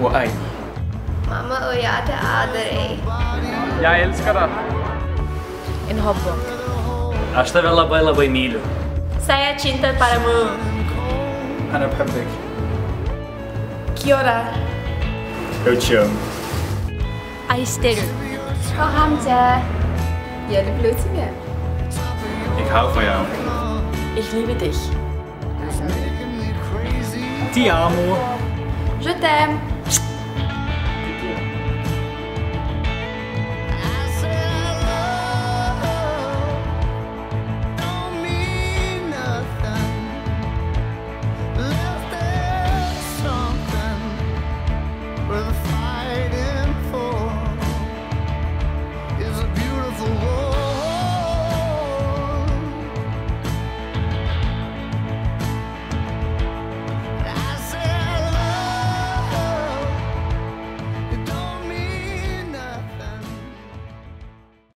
我爱你。Mamma och jag är dig. Jag älskar dig. En hobbo. Aș te baila cinta para mu. أنا بحبك. Kia ora. Öpüyorum. 愛してる Kocham Jag lubię. Ich hou van jou. Ich liebe dich. Ti amo. Je t'aime.